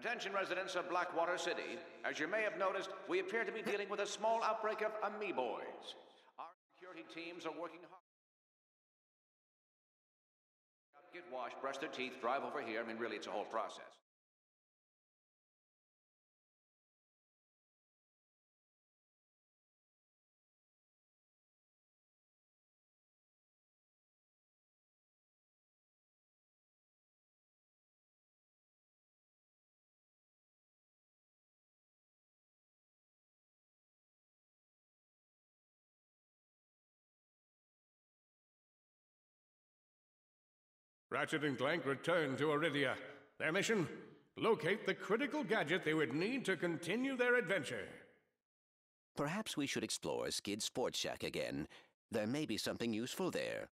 Attention residents of Blackwater City. As you may have noticed, we appear to be dealing with a small outbreak of amoeboids. Our security teams are working hard. Get washed, brush their teeth, drive over here. I mean, really, it's a whole process. Ratchet and Clank return to Aridia. Their mission? Locate the critical gadget they would need to continue their adventure. Perhaps we should explore Skid Sports Shack again. There may be something useful there.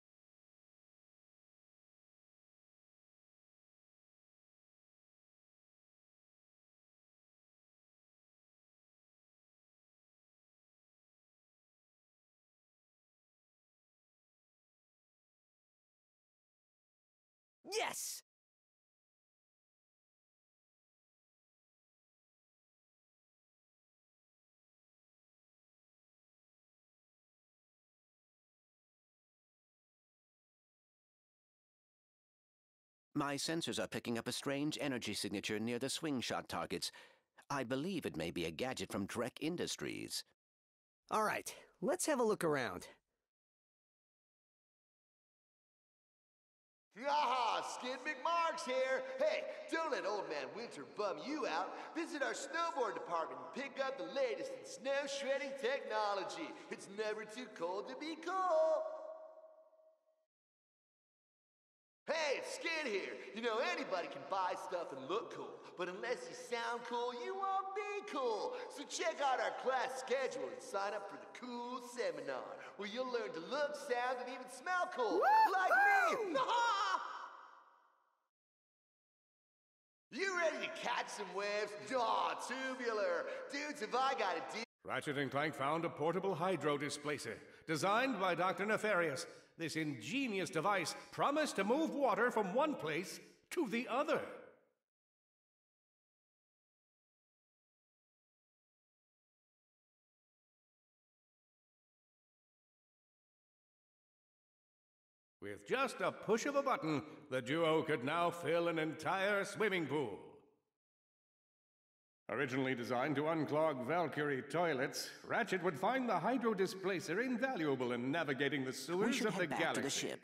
Yes! My sensors are picking up a strange energy signature near the swing shot targets. I believe it may be a gadget from Drek Industries. All right, let's have a look around. Yaha, Skid McMarx here. Hey, don't let old man Winter bum you out. Visit our snowboard department and pick up the latest in snow shredding technology. It's never too cold to be cool. Hey, it's Skid here. You know, anybody can buy stuff and look cool, but unless you sound cool, you won't be cool. So check out our class schedule and sign up for the Cool Seminar, where you'll learn to look, sound, and even smell cool. Like me! you ready to catch some waves? Aw, tubular. Dudes, have I got a deal? Ratchet and Clank found a portable hydro displacer, designed by Dr. Nefarious. This ingenious device promised to move water from one place to the other. With just a push of a button, the duo could now fill an entire swimming pool. Originally designed to unclog Valkyrie toilets, Ratchet would find the hydro displacer invaluable in navigating the We sewers of the galaxy. to the ship.